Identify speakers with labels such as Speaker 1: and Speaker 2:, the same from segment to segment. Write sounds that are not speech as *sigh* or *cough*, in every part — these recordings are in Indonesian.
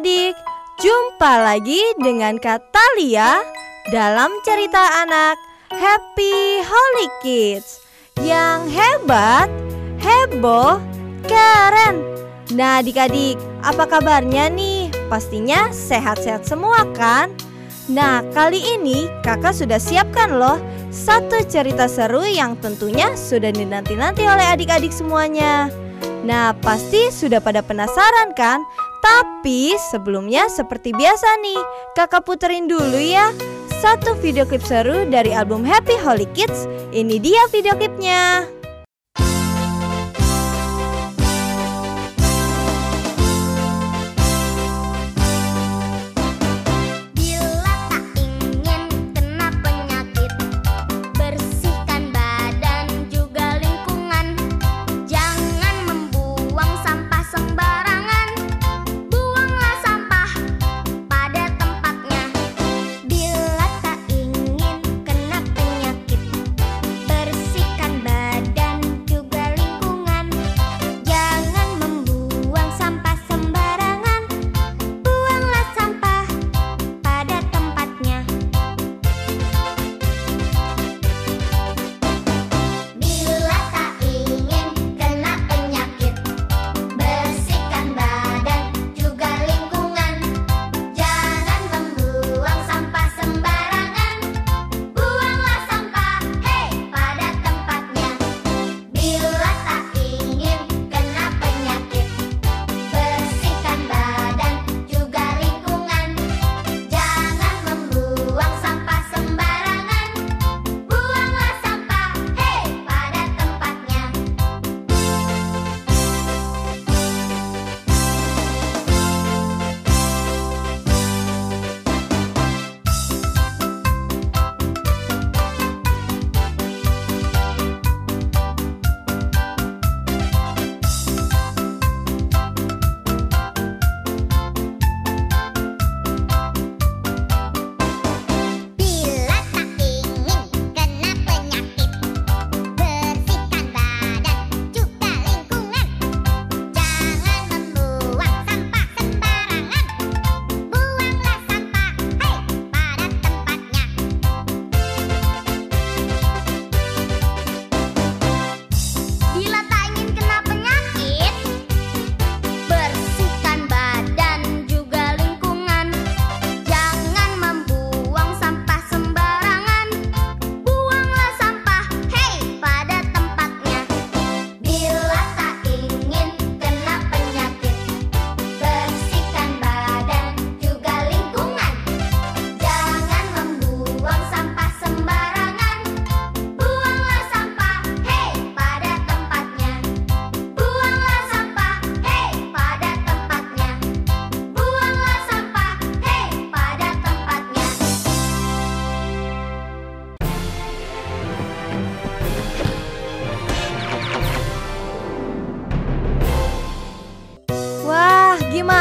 Speaker 1: adik-adik, jumpa lagi dengan Kak Talia dalam cerita anak Happy Holy Kids yang hebat, heboh, keren. Nah adik-adik, apa kabarnya nih? Pastinya sehat-sehat semua kan? Nah kali ini kakak sudah siapkan loh satu cerita seru yang tentunya sudah dinanti-nanti oleh adik-adik semuanya. Nah, pasti sudah pada penasaran kan? Tapi sebelumnya seperti biasa nih, kakak puterin dulu ya satu video klip seru dari album Happy Holy Kids. Ini dia video klipnya.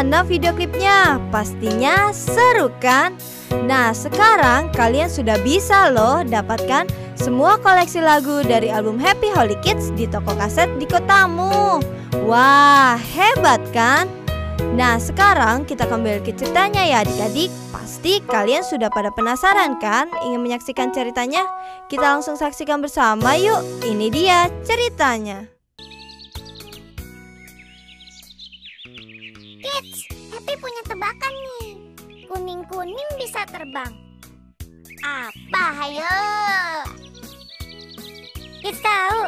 Speaker 1: Gimana video klipnya? Pastinya seru kan? Nah sekarang kalian sudah bisa loh dapatkan semua koleksi lagu dari album Happy Holy Kids di toko kaset di kotamu Wah hebat kan? Nah sekarang kita kembali ke ceritanya ya adik-adik Pasti kalian sudah pada penasaran kan ingin menyaksikan ceritanya? Kita langsung saksikan bersama yuk Ini dia ceritanya
Speaker 2: Tebakan nih. Kuning-kuning bisa terbang. Apa hayo?
Speaker 3: Kita tahu.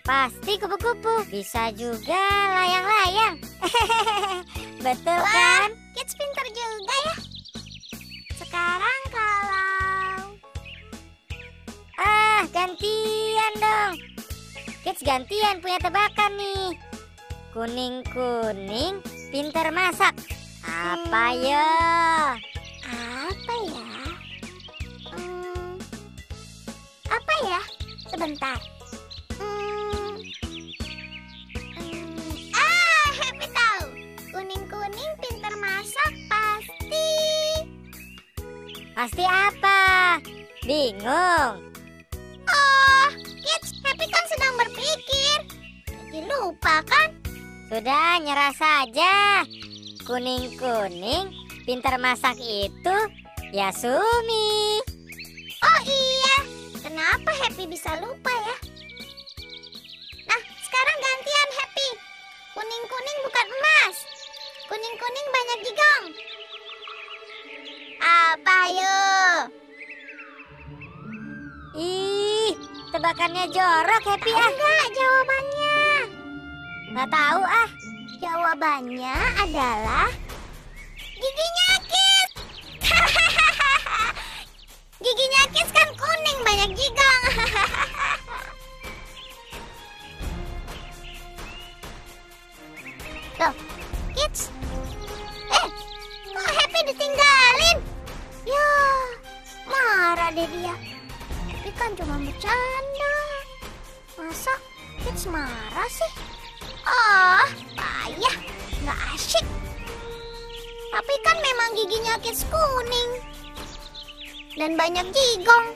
Speaker 3: Pasti kupu-kupu. Bisa juga layang-layang. *laughs* Betul
Speaker 2: Wah,
Speaker 3: kan?
Speaker 2: Kids pinter juga ya. Sekarang kalau...
Speaker 3: Ah, gantian dong. Kids gantian punya tebakan nih. Kuning-kuning pinter masak. Apa ya?
Speaker 2: Apa ya? Hmm, apa ya? Sebentar. Hmm, hmm, ah, Happy tahu. Kuning-kuning pintar masak pasti.
Speaker 3: Pasti apa? Bingung.
Speaker 2: Oh, Kids, Happy kan sedang berpikir. Jadi lupa kan?
Speaker 3: Sudah nyerah saja. Kuning-kuning pintar masak itu ya Sumi.
Speaker 4: Oh iya, kenapa Happy bisa lupa ya? Nah, sekarang gantian Happy. Kuning-kuning bukan emas. Kuning-kuning banyak gigong. Apa yuk?
Speaker 3: Ih, tebakannya jorok Happy ah.
Speaker 4: Enggak jawabannya.
Speaker 3: Nggak tahu ah.
Speaker 4: Jawabannya adalah giginya Kis. *laughs* giginya Kis kan kuning banyak gigong. *laughs* Loh, Kids. Eh, kok Happy ditinggalin? Ya, marah deh dia. Tapi kan cuma bercanda. Masa Kids marah sih? Oh, payah. Nggak asyik. Tapi kan memang giginya Kids kuning. Dan banyak gigong.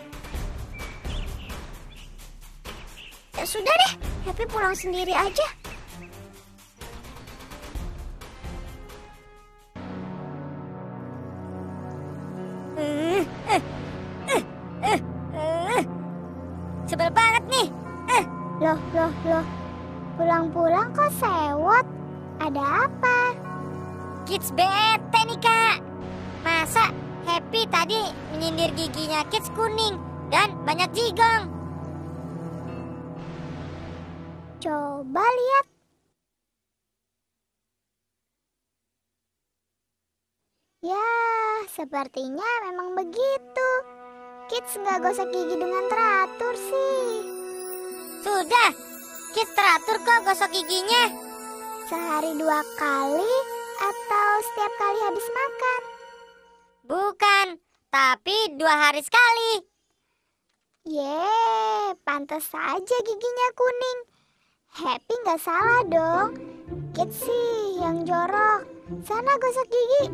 Speaker 4: Ya sudah deh, Happy pulang sendiri aja.
Speaker 3: Kids bete nih kak. Masa Happy tadi menyindir giginya Kids kuning dan banyak jigong.
Speaker 4: Coba lihat. Ya, sepertinya memang begitu. Kids nggak gosok gigi dengan teratur sih.
Speaker 3: Sudah, Kids teratur kok gosok giginya.
Speaker 4: Sehari dua kali atau setiap kali habis makan?
Speaker 3: Bukan, tapi dua hari sekali.
Speaker 4: Yeay, pantas saja giginya kuning. Happy nggak salah dong. Kids sih yang jorok. Sana gosok gigi.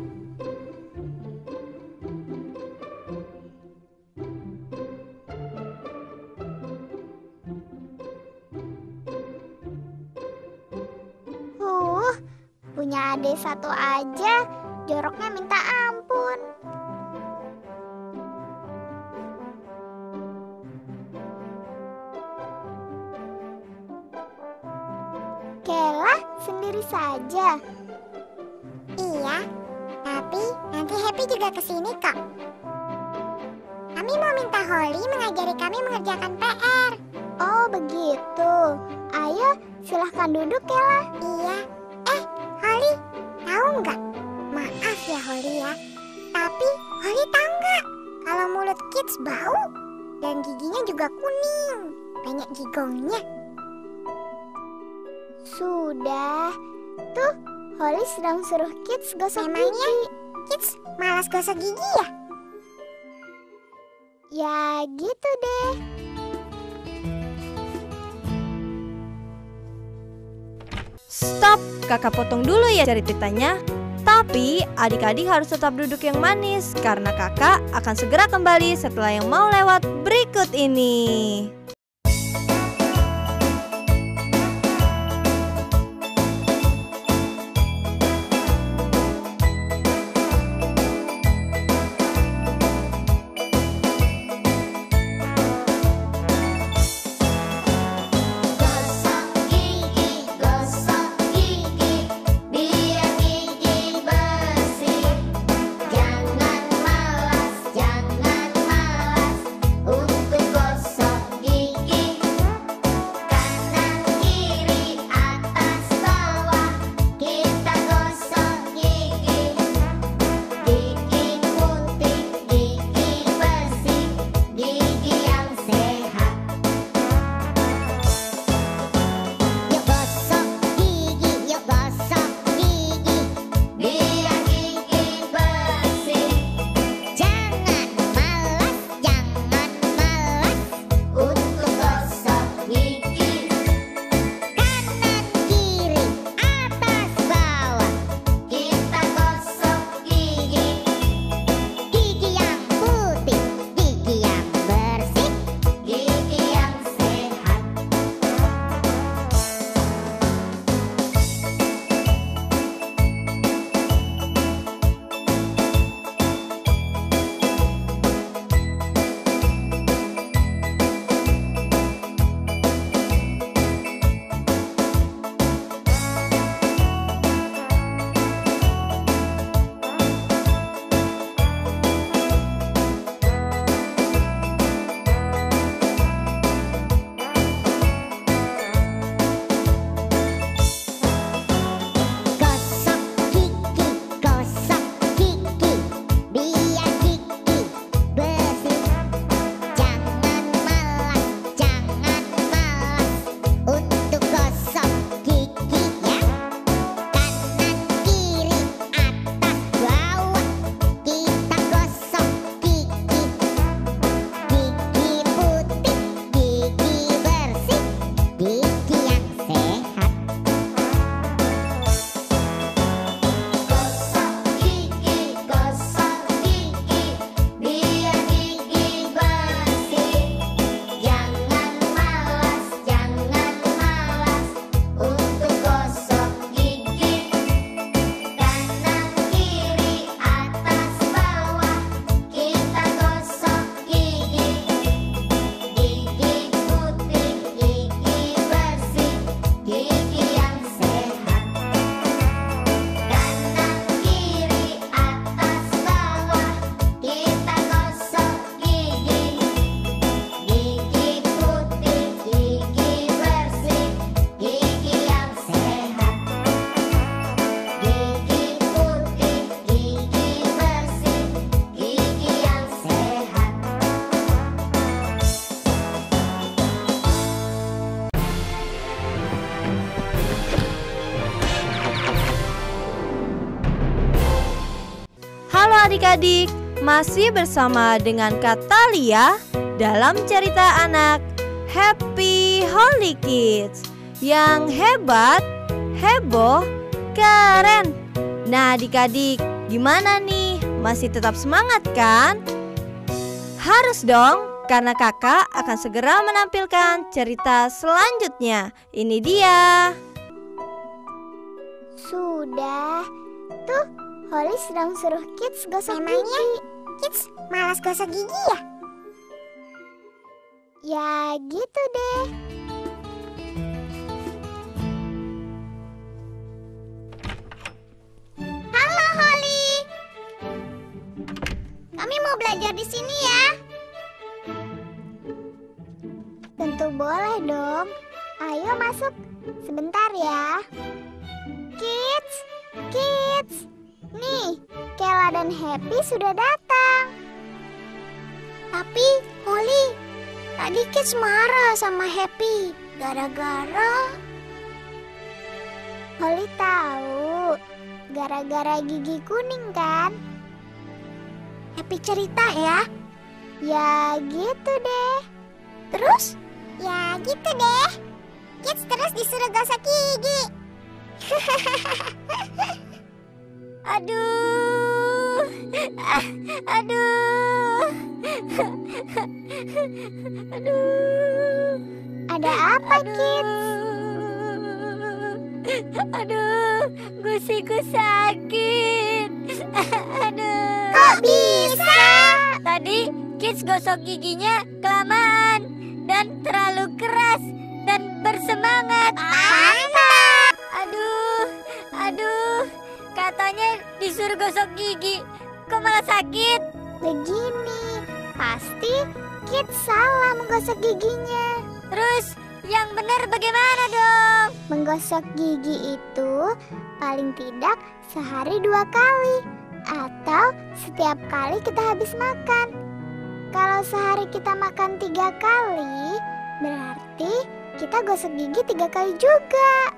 Speaker 4: di satu aja joroknya minta ampun. Bau dan giginya juga kuning. Banyak gigongnya. Sudah. Tuh, Holly sedang suruh kids gosok gigi. Kids malas gosok gigi ya? Ya gitu deh.
Speaker 1: Stop, kakak potong dulu ya ceritanya. Tapi adik-adik harus tetap duduk yang manis karena kakak akan segera kembali setelah yang mau lewat berikut ini. Adik-adik, masih bersama dengan Kak Talia dalam cerita anak Happy Holy Kids Yang hebat, heboh, keren Nah adik-adik, gimana nih? Masih tetap semangat kan? Harus dong, karena kakak akan segera menampilkan cerita selanjutnya Ini dia
Speaker 4: Sudah. Tuh, Holly sedang suruh kids gosok
Speaker 3: Memangnya?
Speaker 4: gigi.
Speaker 3: Kids malas gosok gigi ya?
Speaker 4: Ya gitu deh.
Speaker 3: Halo Holly. Kami mau belajar di sini ya.
Speaker 4: Tentu boleh dong. Ayo masuk. Sebentar ya. Nih, Kela dan Happy sudah datang.
Speaker 3: Tapi Holly, tadi Kids marah sama Happy gara-gara
Speaker 4: Holly tahu. Gara-gara gigi kuning kan?
Speaker 3: Happy cerita ya.
Speaker 4: Ya gitu deh.
Speaker 3: Terus
Speaker 4: Ya gitu deh.
Speaker 3: Kids terus disuruh gosok gigi. *laughs* aduh. Ah, aduh. aduh.
Speaker 4: Ada apa, kids?
Speaker 3: Aduh, gusiku sakit. Aduh.
Speaker 4: Kok bisa?
Speaker 3: Tadi Kids gosok giginya kelamaan dan terlalu keras dan bersemangat.
Speaker 4: Mantap.
Speaker 3: Aduh, aduh. Katanya disuruh gosok gigi. Kok malah sakit?
Speaker 4: Begini, pasti kids salah menggosok giginya.
Speaker 3: Terus yang benar bagaimana dong?
Speaker 4: Menggosok gigi itu paling tidak sehari dua kali atau setiap kali kita habis makan. Kalau sehari kita makan tiga kali, berarti kita gosok gigi tiga kali juga.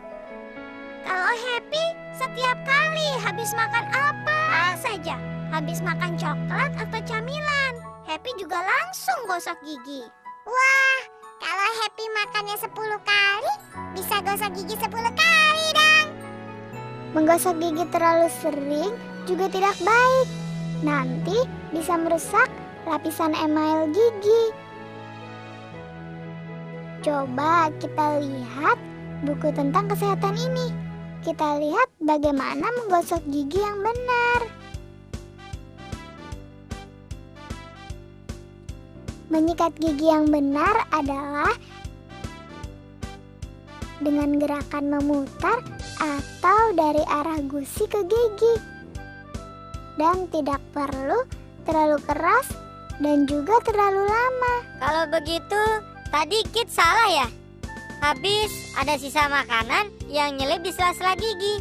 Speaker 3: Kalau happy setiap kali habis makan apa saja. Habis makan coklat atau camilan. Happy juga langsung gosok gigi.
Speaker 4: Wah, kalau Happy makannya 10 kali, bisa gosok gigi 10 kali dong. Menggosok gigi terlalu sering juga tidak baik. Nanti bisa merusak lapisan email gigi. Coba kita lihat buku tentang kesehatan ini. Kita lihat bagaimana menggosok gigi yang benar. Menyikat gigi yang benar adalah dengan gerakan memutar atau dari arah gusi ke gigi. Dan tidak perlu terlalu keras dan juga terlalu lama.
Speaker 3: Kalau begitu, tadi Kit salah ya? Habis ada sisa makanan yang nyelip di sela-sela gigi.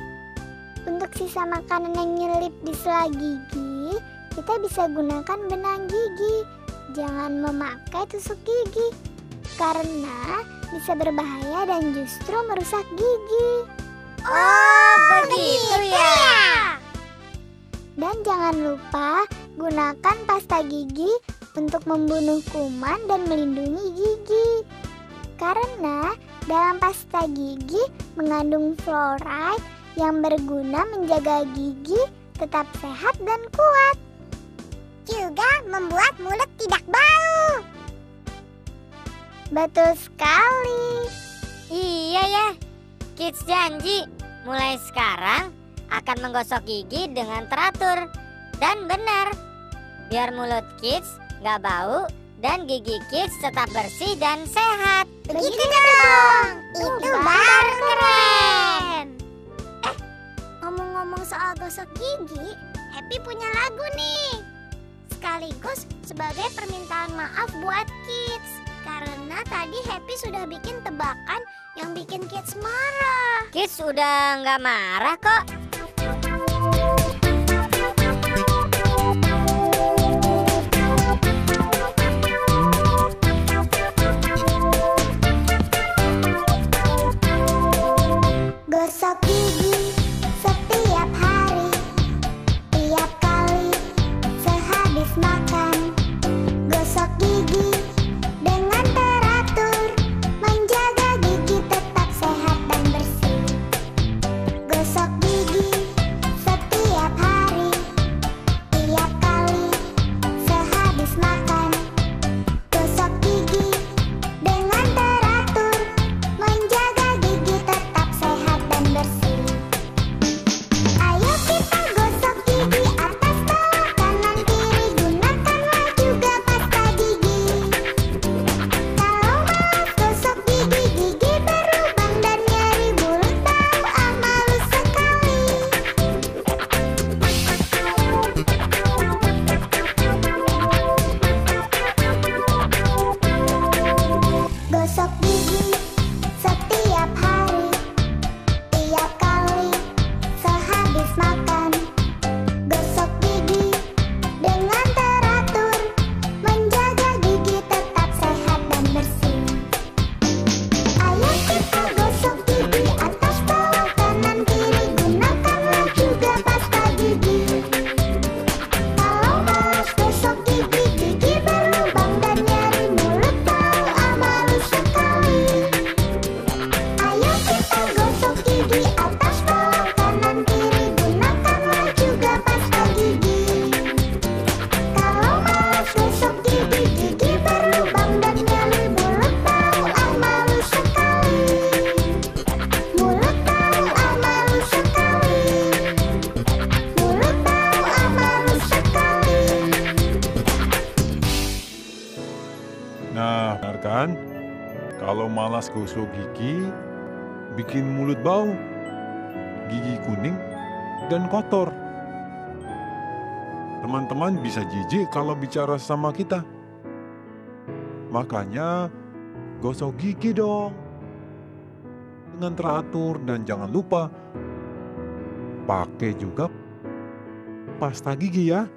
Speaker 4: Untuk sisa makanan yang nyelip di sela gigi, kita bisa gunakan benang gigi. Jangan memakai tusuk gigi karena bisa berbahaya dan justru merusak gigi.
Speaker 3: Oh, begitu ya.
Speaker 4: Dan jangan lupa gunakan pasta gigi untuk membunuh kuman dan melindungi gigi. Karena dalam pasta gigi mengandung fluoride yang berguna menjaga gigi tetap sehat dan kuat. Juga membuat mulut tidak bau. Betul sekali.
Speaker 3: Iya ya. Kids janji mulai sekarang akan menggosok gigi dengan teratur dan benar. Biar mulut kids nggak bau dan gigi kids tetap bersih dan sehat.
Speaker 4: Begitu dong. Itu baru keren.
Speaker 3: Eh, Ngomong-ngomong soal gosok gigi, Happy punya lagu nih. Sekaligus sebagai permintaan maaf buat kids. Karena tadi Happy sudah bikin tebakan yang bikin kids marah. Kids udah nggak marah kok.
Speaker 5: Kalau malas gosok gigi, bikin mulut bau, gigi kuning, dan kotor. Teman-teman bisa jijik kalau bicara sama kita. Makanya, gosok gigi dong. Dengan teratur dan jangan lupa, pakai juga pasta gigi ya.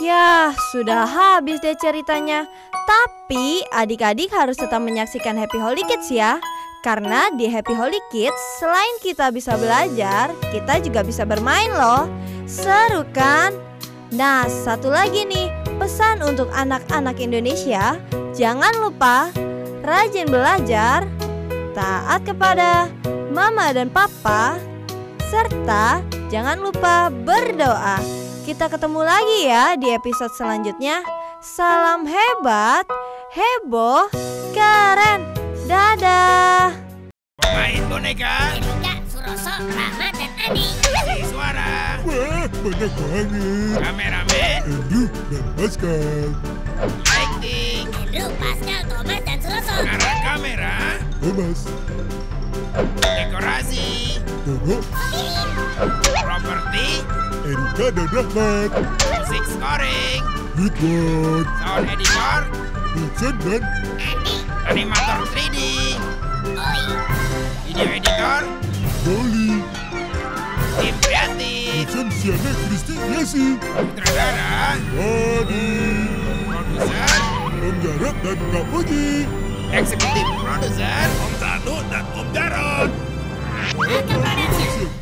Speaker 1: Ya, sudah habis deh ceritanya. Tapi adik-adik harus tetap menyaksikan Happy Holy Kids ya. Karena di Happy Holy Kids, selain kita bisa belajar, kita juga bisa bermain loh. Seru kan? Nah, satu lagi nih, pesan untuk anak-anak Indonesia, jangan lupa rajin belajar, taat kepada mama dan papa, serta jangan lupa berdoa. Kita ketemu lagi ya di episode selanjutnya. Salam hebat, heboh, keren. Dadah.
Speaker 6: Main boneka,
Speaker 3: Erika, Suroso, Rama, dan Adi.
Speaker 6: si suara,
Speaker 7: Wah, banyak banget.
Speaker 6: kameramen,
Speaker 7: Andrew dan Pascal.
Speaker 6: lighting,
Speaker 3: Andrew, Pascal, Thomas, dan Suroso.
Speaker 6: arah kamera,
Speaker 7: Thomas,
Speaker 6: dekorasi, properti,
Speaker 7: Erika dan Rahmat.
Speaker 6: musik scoring,
Speaker 7: Ridwan,
Speaker 6: sound editor,
Speaker 7: Vincent dan
Speaker 3: Adi,
Speaker 6: animator 3D,
Speaker 3: Oi,
Speaker 6: video editor,
Speaker 7: Dolly.
Speaker 6: tim kreatif,
Speaker 7: Vincent Siana Kristi Yesi.
Speaker 6: sutradara,
Speaker 7: Adi,
Speaker 6: produser,
Speaker 7: Om Jarot dan Kak Puji.
Speaker 6: eksekutif produser, Om Tanu dan Om Jarot.
Speaker 3: Akan Production.